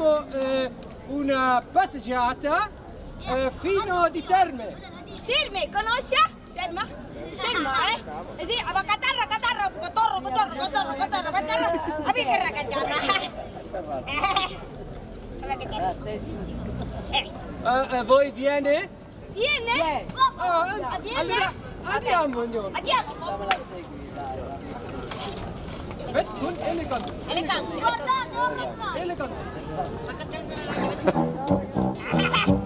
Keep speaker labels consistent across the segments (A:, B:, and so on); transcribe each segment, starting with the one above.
A: facciamo eh, una passeggiata eh, fino di Terme.
B: Terme, conosci? Terma? Terma, eh? eh sì, ma catarra, catarra, cotorro, cotorro, cotorro, cotorro, cotorro, a che raccatarra. Eh.
A: Uh, uh, voi viene?
B: Viene?
A: Yes.
B: Oh,
A: allora, andiamo, andiamo.
B: Andiamo.
A: Vet und elegant. elegant.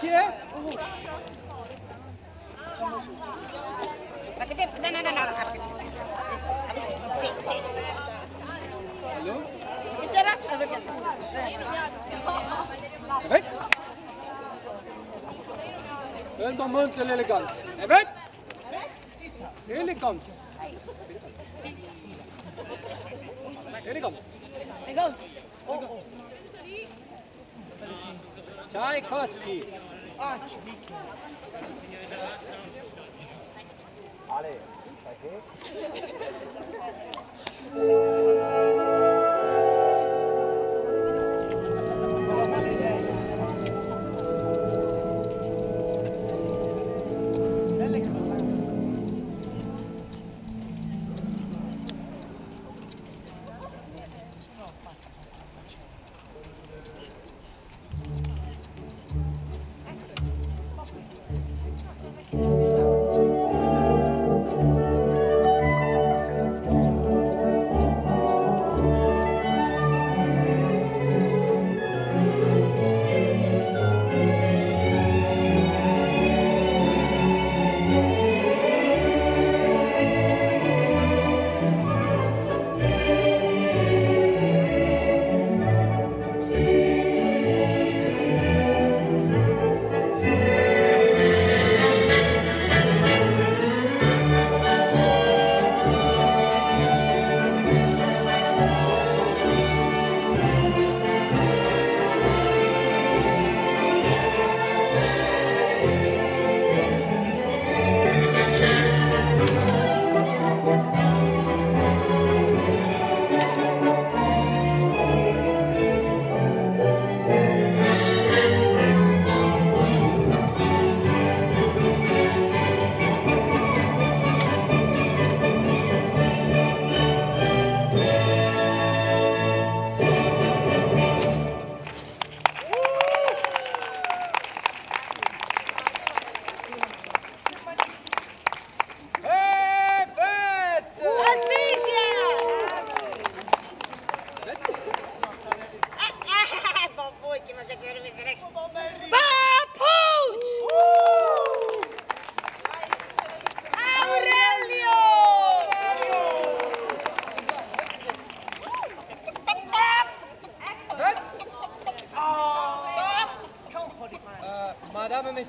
C: Maatje. No, no, no, no.
B: Hallo? Weg. Heel moment en elegant.
C: En weg. Elegant. Elegant. Elegant. Elegant.
B: Tchaikovsky. Ale, tá?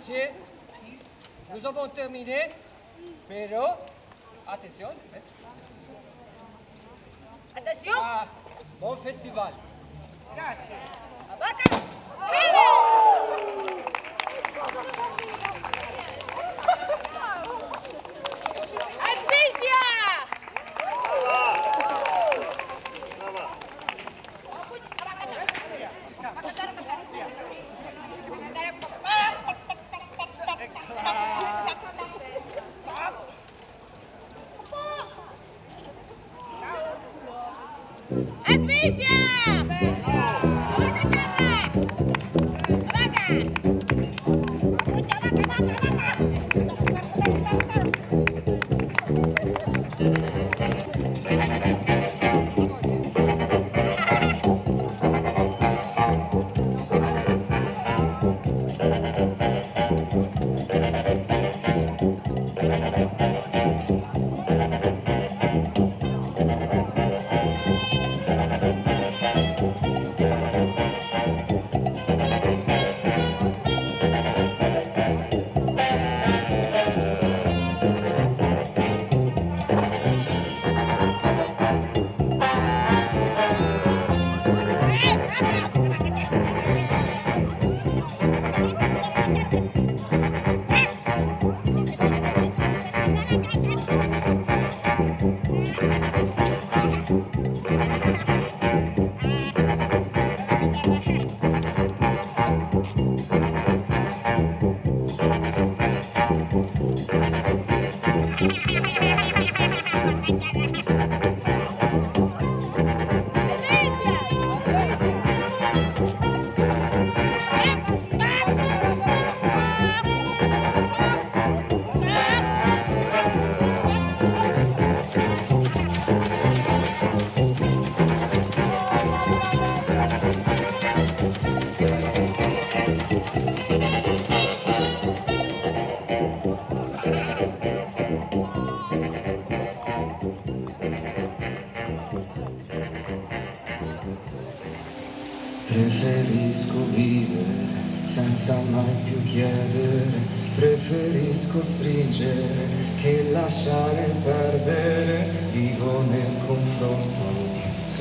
B: remercier. Nous avons terminé, mais attention. Eh.
C: Attention.
B: Ah, bon festival.
D: Grazie.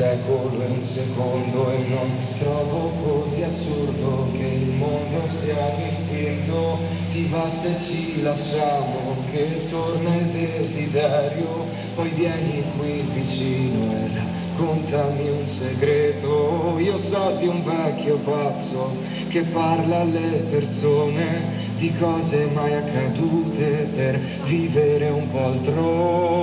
D: Secolo un secondo e non trovo così assurdo che il mondo sia un istinto, ti va se ci lasciamo che torna il desiderio, poi vieni qui vicino e raccontami un segreto, io so di un vecchio pazzo che parla alle persone di cose mai accadute per vivere un po' altrove.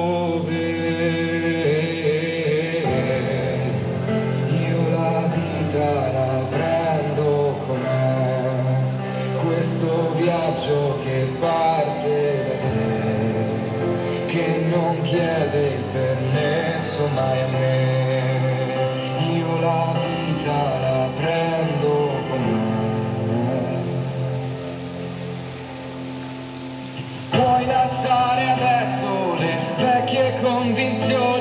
D: Viaggio che parte da sé, che non chiede il permesso mai a me. Io la vita la prendo com'è. Puoi lasciare adesso le vecchie convinzioni